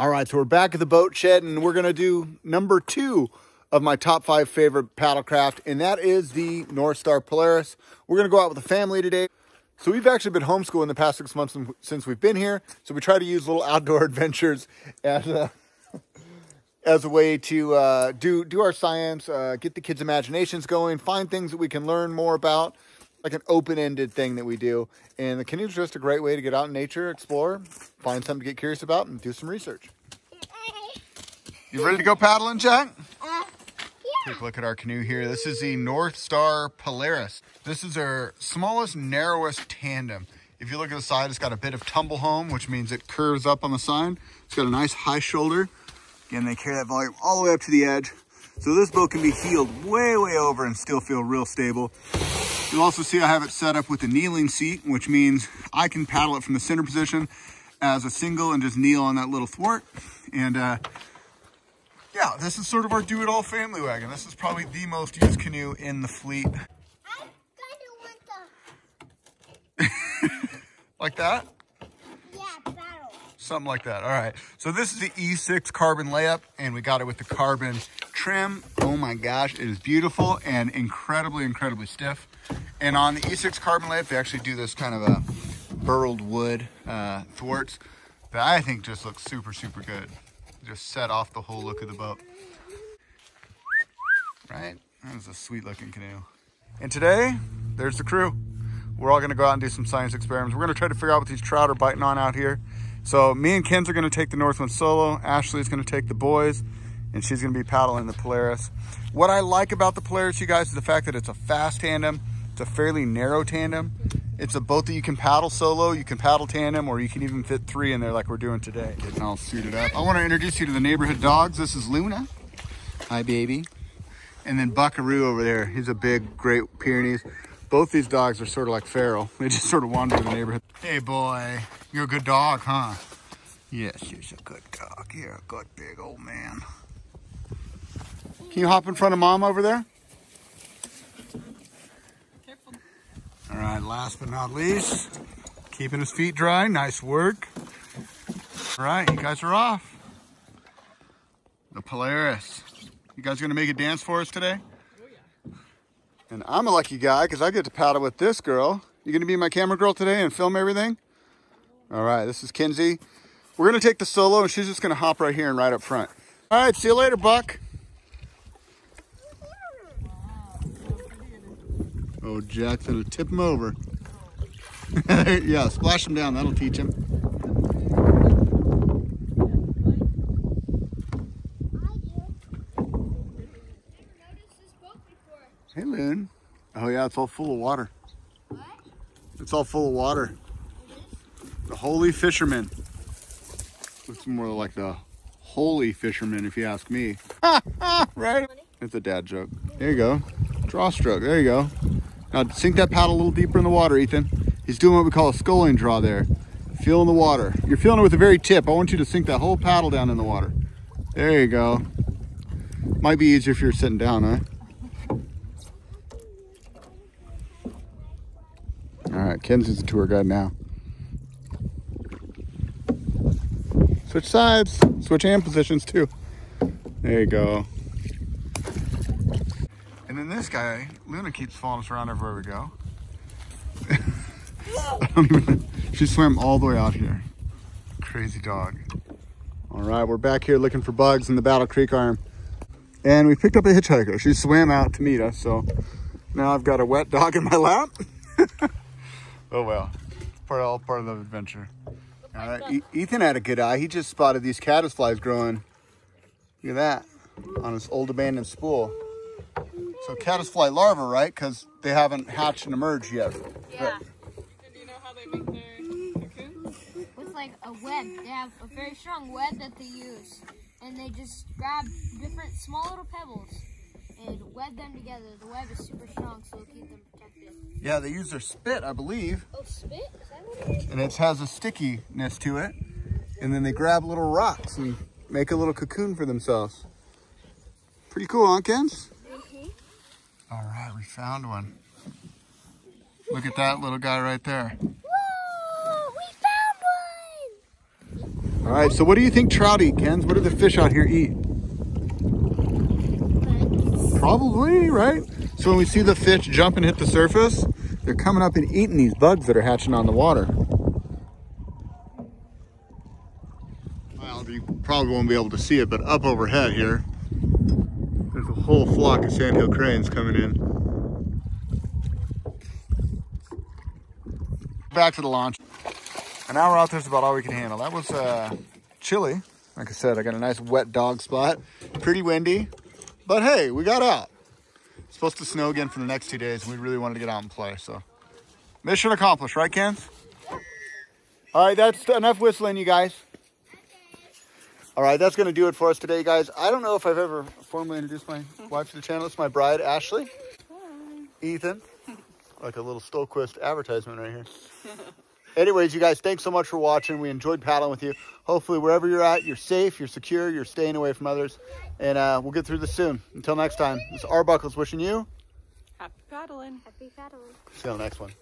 All right, so we're back at the boat shed and we're gonna do number two of my top five favorite paddlecraft, and that is the North Star Polaris. We're gonna go out with the family today. So we've actually been homeschooling the past six months since we've been here. So we try to use little outdoor adventures as a, as a way to uh, do do our science, uh, get the kids' imaginations going, find things that we can learn more about, like an open-ended thing that we do. And the canoe is just a great way to get out in nature, explore, find something to get curious about, and do some research. You ready to go paddling, Jack? Uh, yeah. Take a look at our canoe here. This is the North Star Polaris. This is our smallest, narrowest tandem. If you look at the side, it's got a bit of tumble home, which means it curves up on the side. It's got a nice high shoulder. Again, they carry that volume all the way up to the edge. So this boat can be heeled way, way over and still feel real stable. You'll also see I have it set up with a kneeling seat, which means I can paddle it from the center position as a single and just kneel on that little thwart. And uh, yeah, this is sort of our do-it-all family wagon. This is probably the most used canoe in the fleet. I kind of want the... like that? Yeah, paddle. Something like that. All right. So this is the E6 carbon layup, and we got it with the carbon trim. Oh my gosh, it is beautiful and incredibly, incredibly stiff. And on the E6 carbon layup, they actually do this kind of a burled wood uh, thwarts that I think just looks super, super good. Just set off the whole look of the boat. Right? That is a sweet looking canoe. And today, there's the crew. We're all gonna go out and do some science experiments. We're gonna try to figure out what these trout are biting on out here. So me and Ken's are gonna take the Northwind solo. Ashley's gonna take the boys and she's gonna be paddling the Polaris. What I like about the Polaris, you guys, is the fact that it's a fast tandem. It's a fairly narrow tandem. It's a boat that you can paddle solo, you can paddle tandem, or you can even fit three in there like we're doing today. Getting all suited up. I wanna introduce you to the neighborhood dogs. This is Luna. Hi, baby. And then Buckaroo over there. He's a big, great Pyrenees. Both these dogs are sort of like feral. They just sort of wander the neighborhood. Hey, boy. You're a good dog, huh? Yes, you're a good dog. You're a good big old man. Can you hop in front of mom over there? Careful. All right, last but not least, keeping his feet dry. Nice work. All right, you guys are off. The Polaris. You guys gonna make a dance for us today? Oh, and I'm a lucky guy because I get to paddle with this girl. You gonna be my camera girl today and film everything? All right, this is Kinsey. We're gonna take the solo and she's just gonna hop right here and right up front. All right, see you later, Buck. Oh, Jack's gonna tip him over. yeah, splash him down, that'll teach him. Hey, Loon. Oh, yeah, it's all full of water. What? It's all full of water. The Holy Fisherman. Looks more like the Holy Fisherman, if you ask me. right? It's a dad joke. There you go. Draw stroke. There you go. Now sink that paddle a little deeper in the water, Ethan. He's doing what we call a sculling draw there. Feeling the water. You're feeling it with the very tip. I want you to sink that whole paddle down in the water. There you go. Might be easier if you're sitting down, huh? All right, Kenzie's the tour guide now. Switch sides, switch hand positions too. There you go. And then this guy, Luna keeps following us around everywhere we go. I don't even, she swam all the way out here. Crazy dog. All right, we're back here looking for bugs in the Battle Creek arm. And we picked up a hitchhiker. She swam out to meet us, so now I've got a wet dog in my lap. oh well, part all part of the adventure. Uh, e Ethan had a good eye. He just spotted these caddisflies growing. Look at that on his old abandoned spool. So caddisfly larvae, right? Because they haven't hatched and emerged yet. Yeah. And do you know how they make their cocoons? With like a web. They have a very strong web that they use. And they just grab different small little pebbles and web them together. The web is super strong, so it'll keep them protected. Yeah, they use their spit, I believe. Oh, spit? Is that what it is? And it has a stickiness to it. And then they grab little rocks and make a little cocoon for themselves. Pretty cool, huh, Kens? All right, we found one. Look at that little guy right there. Whoa! We found one! All right, so what do you think trout eat, Kens? What do the fish out here eat? Bugs. Probably, right? So when we see the fish jump and hit the surface, they're coming up and eating these bugs that are hatching on the water. Well, you probably won't be able to see it, but up overhead here, there's a whole flock of sandhill cranes coming in. Back to the launch. An hour out there's about all we can handle. That was uh, chilly. Like I said, I got a nice wet dog spot. Pretty windy, but hey, we got out. It's supposed to snow again for the next two days, and we really wanted to get out and play. So, mission accomplished, right, Ken? All right, that's enough whistling, you guys. All right, that's going to do it for us today, guys. I don't know if I've ever formally introduced my wife to the channel. It's my bride, Ashley. Ethan. Like a little Stohlquist advertisement right here. Anyways, you guys, thanks so much for watching. We enjoyed paddling with you. Hopefully, wherever you're at, you're safe, you're secure, you're staying away from others. And uh, we'll get through this soon. Until next time, this is Arbuckles wishing you. Happy paddling. Happy paddling. See you on the next one.